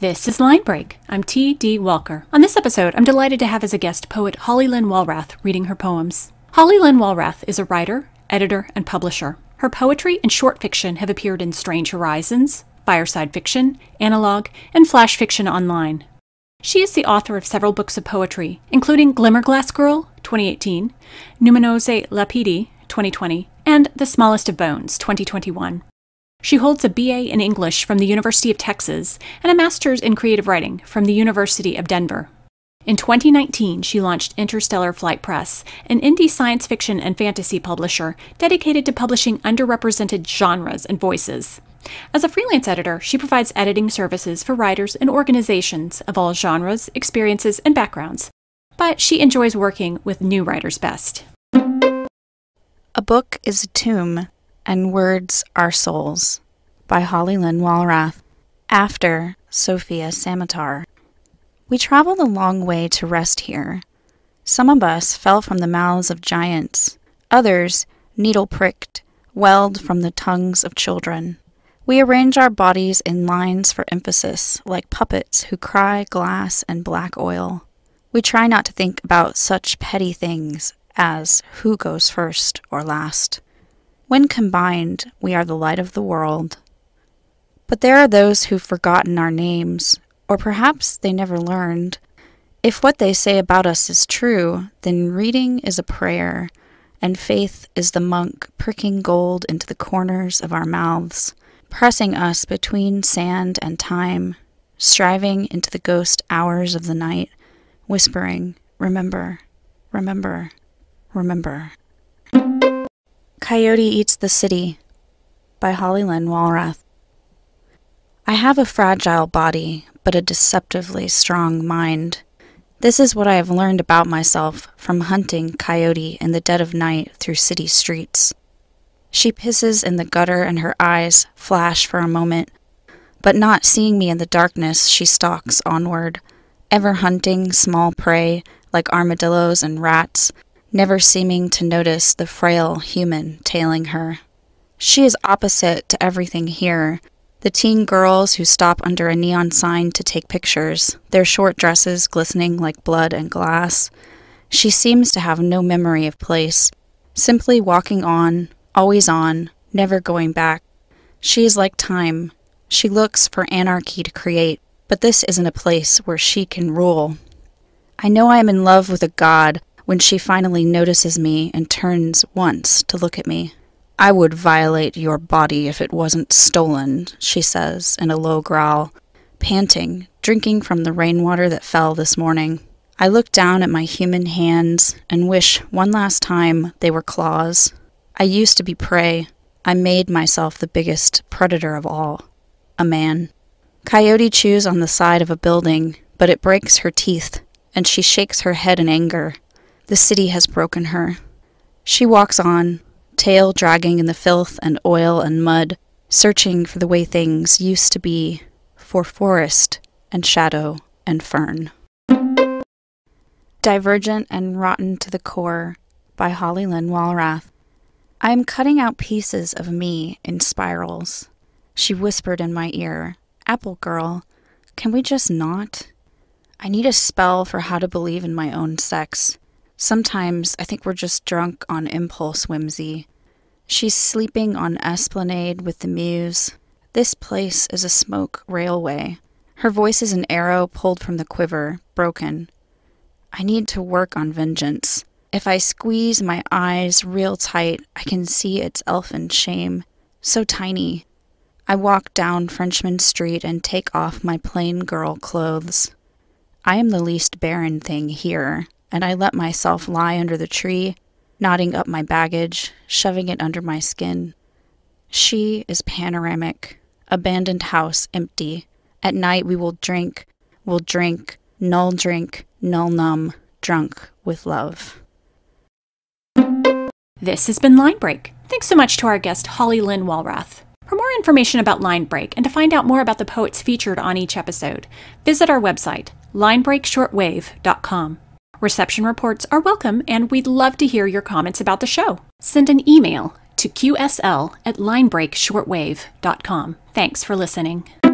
This is Line Break. I'm T.D. Walker. On this episode, I'm delighted to have as a guest poet Holly Lyn Walrath reading her poems. Holly Lyn Walrath is a writer, editor, and publisher. Her poetry and short fiction have appeared in Strange Horizons, Fireside Fiction, Analog, and Flash Fiction Online. She is the author of several books of poetry, including Glimmerglass Girl, 2018, Numinous Lapidi, 2020, and The Smallest of Bones, 2021. She holds a BA in English from the University of Texas and a master's in creative writing from the University of Denver. In 2019, she launched Interstellar Flight Press, an indie science fiction and fantasy publisher dedicated to publishing underrepresented genres and voices. As a freelance editor, she provides editing services for writers and organizations of all genres, experiences, and backgrounds. But she enjoys working with new writers best. A book is a tomb and Words Are Souls by Holly Lyn Walrath. After Sofia Samatar. We traveled a long way to rest here. Some of us fell from the mouths of giants, others, needle pricked, welled from the tongues of children. We arrange our bodies in lines for emphasis, like puppets who cry glass and black oil. We try not to think about such petty things as who goes first or last. When combined, we are the light of the world. But there are those who've forgotten our names, or perhaps they never learned. If what they say about us is true, then reading is a prayer, and faith is the monk pricking gold into the corners of our mouths, pressing us between sand and time, striving into the ghost hours of the night, whispering, Remember, remember, remember. Coyote Eats the City by Holly Lyn Walrath. I have a fragile body, but a deceptively strong mind. This is what I have learned about myself from hunting coyote in the dead of night through city streets. She pisses in the gutter and her eyes flash for a moment, but not seeing me in the darkness, she stalks onward, ever hunting small prey like armadillos and rats never seeming to notice the frail human tailing her. She is opposite to everything here. The teen girls who stop under a neon sign to take pictures, their short dresses glistening like blood and glass. She seems to have no memory of place, simply walking on, always on, never going back. She is like time. She looks for anarchy to create, but this isn't a place where she can rule. I know I am in love with a god, when she finally notices me and turns once to look at me. I would violate your body if it wasn't stolen, she says in a low growl, panting, drinking from the rainwater that fell this morning. I look down at my human hands and wish one last time they were claws. I used to be prey. I made myself the biggest predator of all a man. Coyote chews on the side of a building, but it breaks her teeth, and she shakes her head in anger. The city has broken her. She walks on, tail dragging in the filth and oil and mud, searching for the way things used to be, for forest and shadow and fern. Divergent and Rotten to the Core by Holly Lyn Walrath. I am cutting out pieces of me in spirals. She whispered in my ear, Apple girl, can we just not? I need a spell for how to believe in my own sex. Sometimes I think we're just drunk on impulse whimsy. She's sleeping on esplanade with the muse. This place is a smoke railway. Her voice is an arrow pulled from the quiver, broken. I need to work on vengeance. If I squeeze my eyes real tight, I can see its elfin shame. So tiny. I walk down Frenchmen Street and take off my plain girl clothes. I am the least barren thing here and I let myself lie under the tree, knotting up my baggage, shoving it under my skin. She is panoramic, abandoned house empty. At night we will drink, will drink, null drink, null numb, drunk with love. This has been Line Break. Thanks so much to our guest, Holly Lyn Walrath. For more information about Line Break and to find out more about the poets featured on each episode, visit our website, linebreakshortwave.com. Reception reports are welcome, and we'd love to hear your comments about the show. Send an email to qsl at linebreakshortwave.com. Thanks for listening.